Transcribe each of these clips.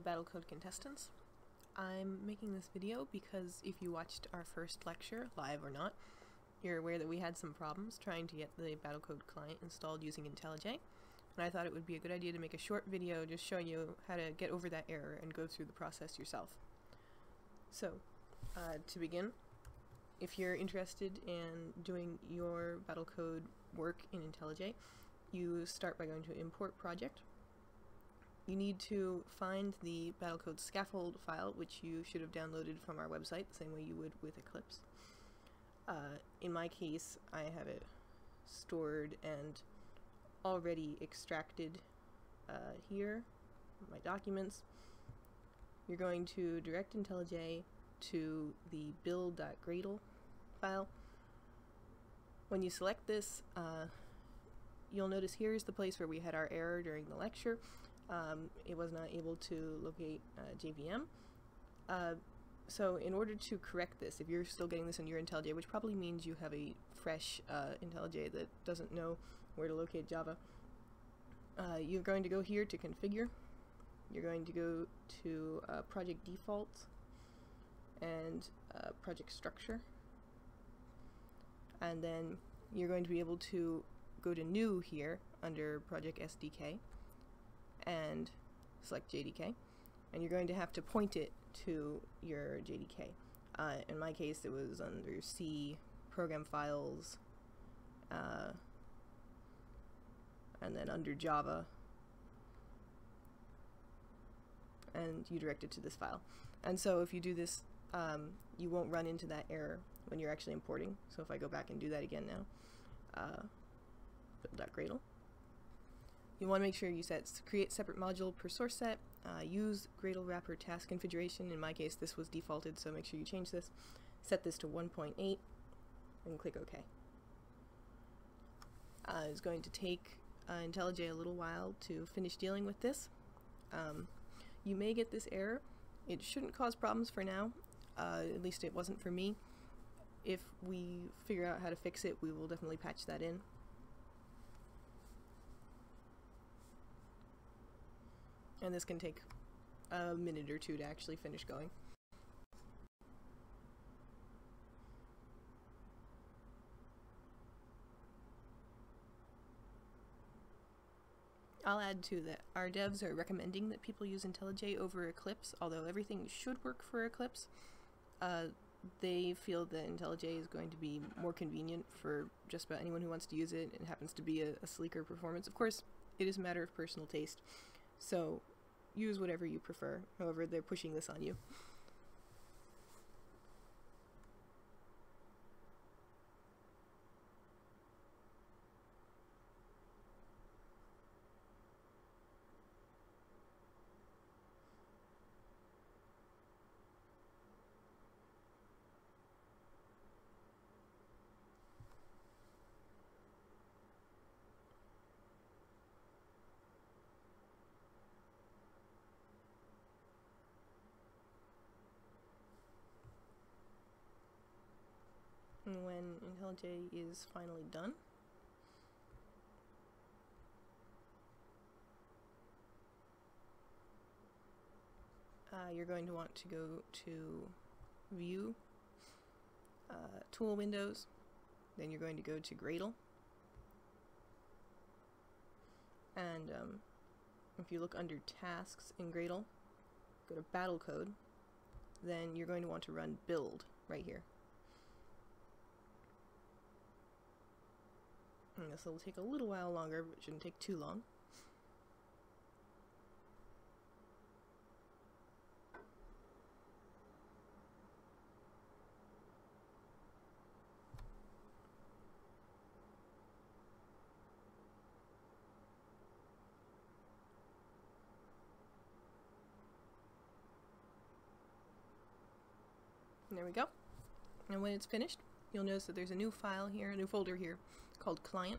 Battlecode contestants. I'm making this video because if you watched our first lecture, live or not, you're aware that we had some problems trying to get the Battlecode client installed using IntelliJ, and I thought it would be a good idea to make a short video just showing you how to get over that error and go through the process yourself. So, uh, to begin, if you're interested in doing your Battlecode work in IntelliJ, you start by going to Import Project, you need to find the Battlecode scaffold file, which you should have downloaded from our website, the same way you would with Eclipse. Uh, in my case, I have it stored and already extracted uh, here, my documents. You're going to direct IntelliJ to the build.gradle file. When you select this, uh, you'll notice here's the place where we had our error during the lecture um, it was not able to locate uh, JVM. Uh, so in order to correct this, if you're still getting this in your IntelliJ, which probably means you have a fresh uh, IntelliJ that doesn't know where to locate Java, uh, you're going to go here to configure. You're going to go to uh, project default and uh, project structure. And then you're going to be able to go to new here under project SDK and select JDK and you're going to have to point it to your JDK. Uh, in my case it was under C, program files, uh, and then under Java and you direct it to this file. And so if you do this, um, you won't run into that error when you're actually importing. So if I go back and do that again now, uh, build.gradle, you want to make sure you set create separate module per source set, uh, use Gradle wrapper task configuration. In my case, this was defaulted, so make sure you change this. Set this to 1.8 and click OK. Uh, it's going to take uh, IntelliJ a little while to finish dealing with this. Um, you may get this error. It shouldn't cause problems for now. Uh, at least it wasn't for me. If we figure out how to fix it, we will definitely patch that in. And this can take a minute or two to actually finish going. I'll add too that our devs are recommending that people use IntelliJ over Eclipse, although everything should work for Eclipse. Uh, they feel that IntelliJ is going to be more convenient for just about anyone who wants to use it and happens to be a, a sleeker performance. Of course, it is a matter of personal taste. So use whatever you prefer. However, they're pushing this on you. IntelliJ is finally done. Uh, you're going to want to go to View, uh, Tool Windows, then you're going to go to Gradle, and um, if you look under Tasks in Gradle, go to Battle Code, then you're going to want to run Build right here. This will take a little while longer, but it shouldn't take too long. there we go. And when it's finished, you'll notice that there's a new file here, a new folder here called client,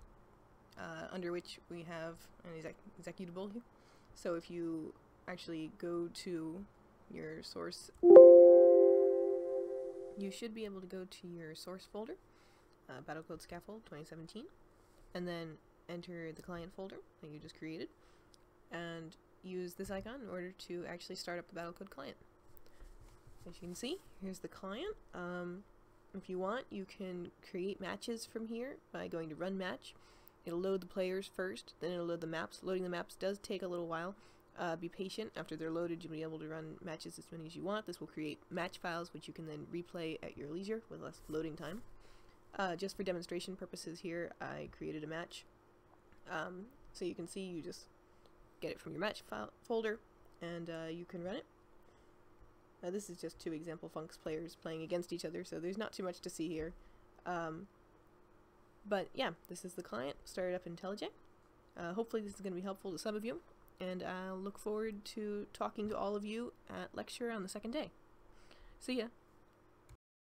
uh, under which we have an exec executable here. So if you actually go to your source, you should be able to go to your source folder, uh, Battlecode Scaffold 2017, and then enter the client folder that you just created. And use this icon in order to actually start up the Battlecode client. As you can see, here's the client. Um, if you want, you can create matches from here by going to Run Match. It'll load the players first, then it'll load the maps. Loading the maps does take a little while. Uh, be patient. After they're loaded, you'll be able to run matches as many as you want. This will create match files, which you can then replay at your leisure with less loading time. Uh, just for demonstration purposes here, I created a match. Um, so you can see, you just get it from your match file folder, and uh, you can run it. Now this is just two example Funcs players playing against each other, so there's not too much to see here. Um, but yeah, this is the client, started up IntelliJ. Uh, hopefully this is going to be helpful to some of you, and I'll look forward to talking to all of you at lecture on the second day. See ya!